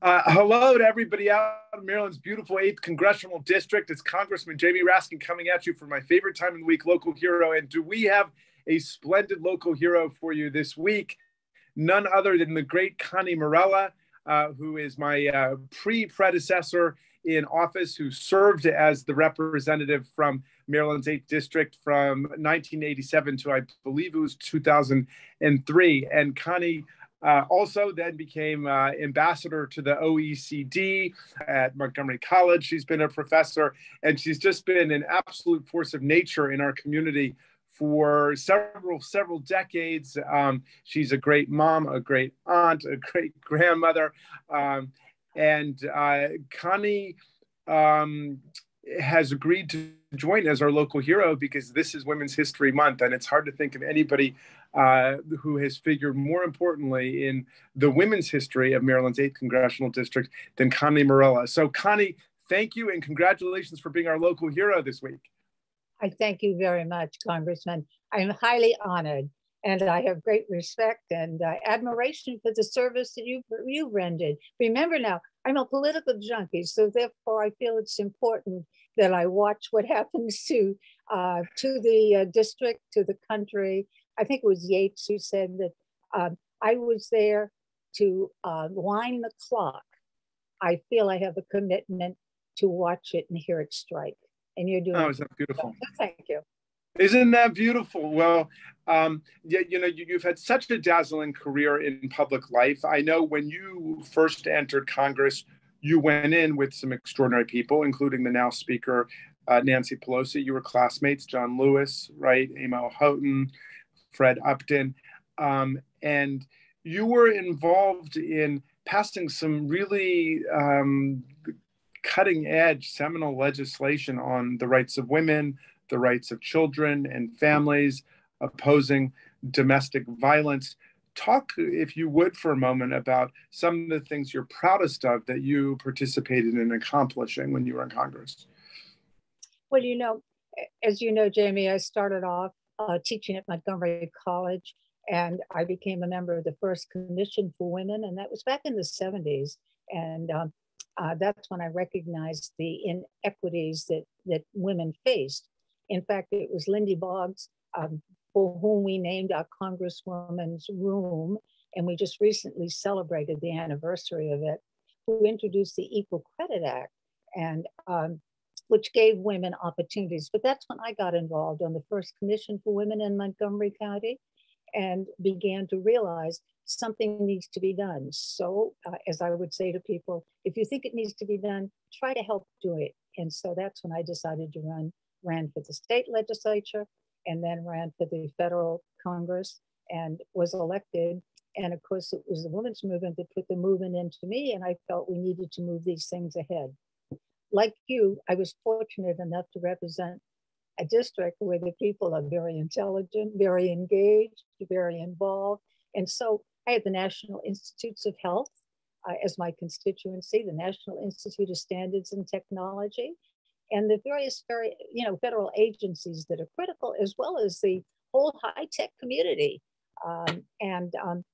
Uh, hello to everybody out in Maryland's beautiful 8th Congressional District. It's Congressman Jamie Raskin coming at you for my favorite time of the week, Local Hero. And do we have a splendid local hero for you this week? None other than the great Connie Morella, uh, who is my uh, pre predecessor in office, who served as the representative from Maryland's 8th District from 1987 to, I believe it was 2003. And Connie uh, also, then became uh, ambassador to the OECD at Montgomery College. She's been a professor, and she's just been an absolute force of nature in our community for several several decades. Um, she's a great mom, a great aunt, a great grandmother, um, and uh, Connie um, has agreed to join as our local hero because this is Women's History Month, and it's hard to think of anybody uh, who has figured more importantly in the women's history of Maryland's 8th Congressional District than Connie Morella. So, Connie, thank you and congratulations for being our local hero this week. I thank you very much, Congressman. I'm highly honored and I have great respect and uh, admiration for the service that you you rendered. Remember now, I'm a political junkie, so therefore I feel it's important that I watch what happens to uh, to the uh, district, to the country, I think it was Yates who said that um, I was there to uh, wind the clock. I feel I have a commitment to watch it and hear it strike. And you're doing. Oh, is that beautiful? So thank you. Isn't that beautiful? Well, um, you, you know, you, you've had such a dazzling career in public life. I know when you first entered Congress, you went in with some extraordinary people, including the now Speaker uh, Nancy Pelosi. You were classmates, John Lewis, right? Amo Houghton, Fred Upton. Um, and you were involved in passing some really um, cutting edge seminal legislation on the rights of women, the rights of children and families, opposing domestic violence. Talk, if you would, for a moment about some of the things you're proudest of that you participated in accomplishing when you were in Congress. Well, you know, as you know, Jamie, I started off uh, teaching at Montgomery College, and I became a member of the first Commission for Women, and that was back in the 70s. And um, uh, that's when I recognized the inequities that, that women faced. In fact, it was Lindy Boggs, um, for whom we named our Congresswoman's Room, and we just recently celebrated the anniversary of it, who introduced the Equal Credit Act. And um, which gave women opportunities. But that's when I got involved on the first commission for women in Montgomery County and began to realize something needs to be done. So, uh, as I would say to people, if you think it needs to be done, try to help do it. And so that's when I decided to run, ran for the state legislature and then ran for the federal Congress and was elected. And of course, it was the women's movement that put the movement into me, and I felt we needed to move these things ahead like you, I was fortunate enough to represent a district where the people are very intelligent, very engaged, very involved. And so I had the National Institutes of Health uh, as my constituency, the National Institute of Standards and Technology, and the various very, you know, federal agencies that are critical, as well as the whole high-tech community. Um, and um,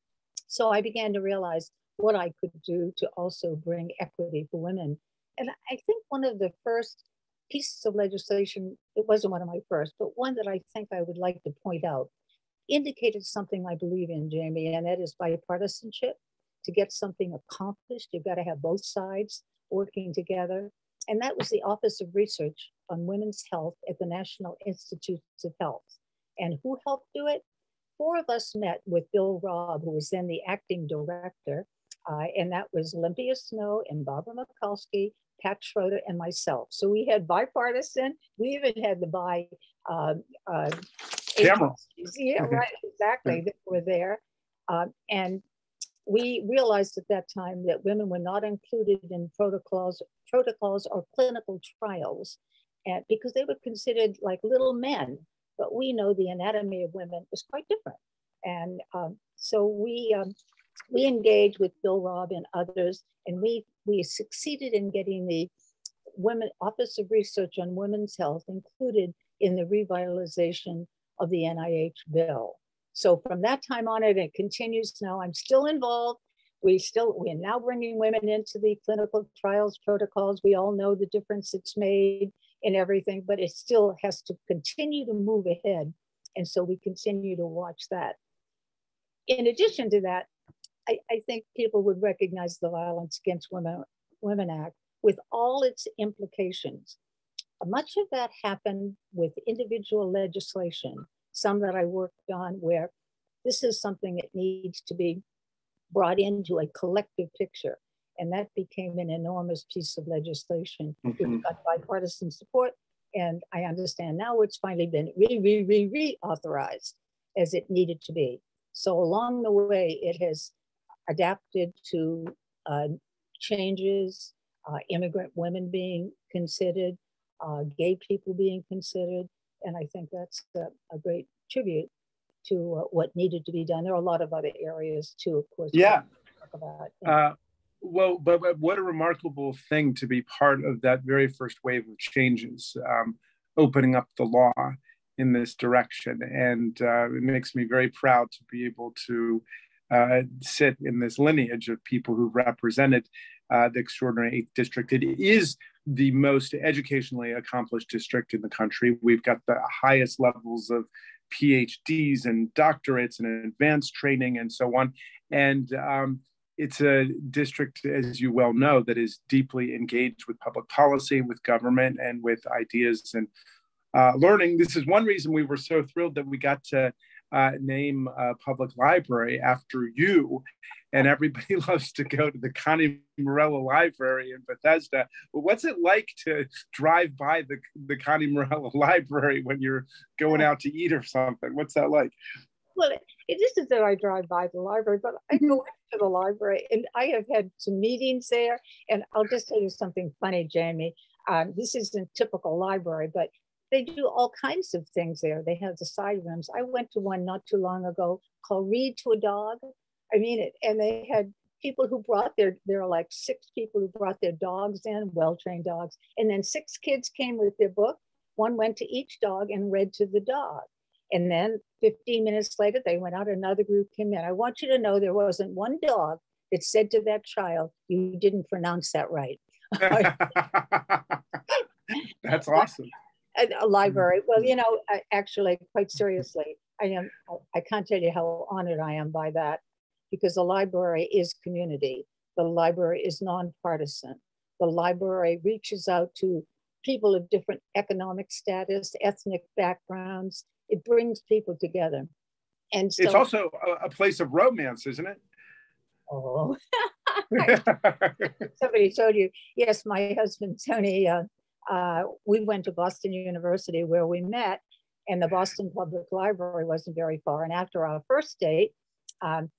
so I began to realize what I could do to also bring equity for women and I think one of the first pieces of legislation, it wasn't one of my first, but one that I think I would like to point out, indicated something I believe in, Jamie, and that is bipartisanship. To get something accomplished, you've got to have both sides working together. And that was the Office of Research on Women's Health at the National Institutes of Health. And who helped do it? Four of us met with Bill Raub, who was then the acting director, uh, and that was Olympia Snowe and Barbara Mikulski Pat Schroeder, and myself. So we had bipartisan. We even had the bi. Uh, uh. Yeah, right. Exactly. that were there, uh, and we realized at that time that women were not included in protocols, protocols or clinical trials, and because they were considered like little men. But we know the anatomy of women is quite different, and um, so we um, we engaged with Bill Raub and others, and we we succeeded in getting the Women Office of Research on Women's Health included in the revitalization of the NIH bill. So from that time on, it, it continues now. I'm still involved we still, we're now bringing women into the clinical trials protocols. We all know the difference it's made in everything, but it still has to continue to move ahead. And so we continue to watch that. In addition to that, I, I think people would recognize the Violence Against Women, Women Act with all its implications. Much of that happened with individual legislation, some that I worked on where this is something that needs to be brought into a collective picture. And that became an enormous piece of legislation. Mm-hmm. It got bipartisan support. And I understand now it's finally been re, re, re, reauthorized as it needed to be. So along the way, it has adapted to uh, changes, uh, immigrant women being considered, uh, gay people being considered. And I think that's a, a great tribute to uh, what needed to be done. There are a lot of other areas too, of course. Yeah. About, uh, well, but, but, what a remarkable thing to be part of that very first wave of changes, um, opening up the law in this direction. And uh, it makes me very proud to be able to uh, sit in this lineage of people who've represented uh, the extraordinary eighth district. It is the most educationally accomplished district in the country. We've got the highest levels of PhDs and doctorates and advanced training and so on. And um, it's a district, as you well know, that is deeply engaged with public policy, with government, and with ideas and uh, learning. This is one reason we were so thrilled that we got to uh, name a public library after you. And everybody loves to go to the Connie Morella Library in Bethesda. But what's it like to drive by the, the Connie Morella Library when you're going out to eat or something? What's that like? Well, it, it isn't that I drive by the library, but I go to the library and I have had some meetings there. And I'll just tell you something funny, Jamie. Um, this isn't typical library, but they do all kinds of things there. They have the side rooms. I went to one not too long ago called Read to a Dog. I mean it, and they had people who brought their there are like six people who brought their dogs in, well-trained dogs, and then six kids came with their book. One went to each dog and read to the dog. And then 15 minutes later, they went out, another group came in. I want you to know there wasn't one dog that said to that child, You didn't pronounce that right. That's awesome a, a library. Well, you know, actually, quite seriously, I am. I can't tell you how honored I am by that, because the library is community. The library is nonpartisan. The library reaches out to people of different economic status, ethnic backgrounds. It brings people together. And so, it's also a, a place of romance, isn't it? Oh, somebody told you. Yes, my husband Tony uh, uh, we went to Boston University where we met, and the Boston Public Library wasn't very far. And after our first date, um,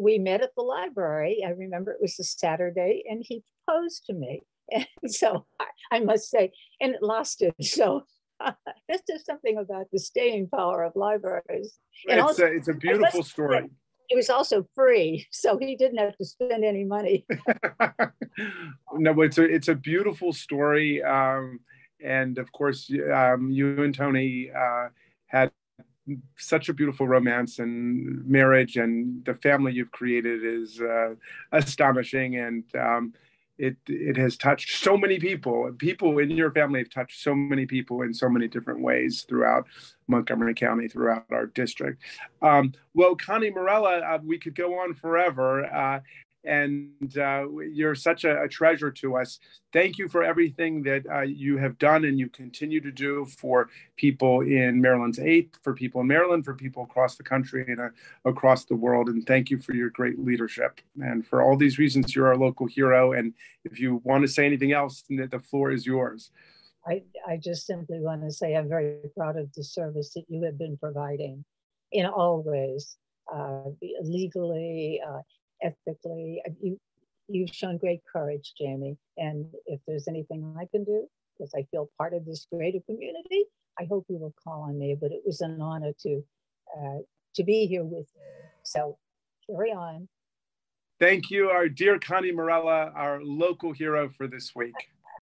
we met at the library. I remember it was a Saturday, and he proposed to me. And so I, I must say, and it lasted. So uh, there's just something about the staying power of libraries. And it's, also, a, it's a beautiful story it was also free, so he didn't have to spend any money. no, it's a it's a beautiful story, um, and of course, um, you and Tony uh, had such a beautiful romance and marriage, and the family you've created is uh, astonishing, and um, it it has touched so many people. People in your family have touched so many people in so many different ways throughout Montgomery County, throughout our district. Um, well, Connie Morella, uh, we could go on forever. Uh, and uh, you're such a, a, treasure to us. Thank you for everything that uh, you have done and you continue to do for people in Maryland's 8th, for people in Maryland, for people across the country and uh, across the world. And thank you for your great leadership. And for all these reasons, you're our local hero. And if you want to say anything else, the floor is yours. I, I just simply want to say I'm very proud of the service that you have been providing in all ways, uh, legally, uh, ethically. You, you've shown great courage, Jamie. And if there's anything I can do, because I feel part of this greater community, I hope you will call on me. But it was an honor to uh, to be here with you. So carry on. Thank you, our dear Connie Morella, our local hero for this week.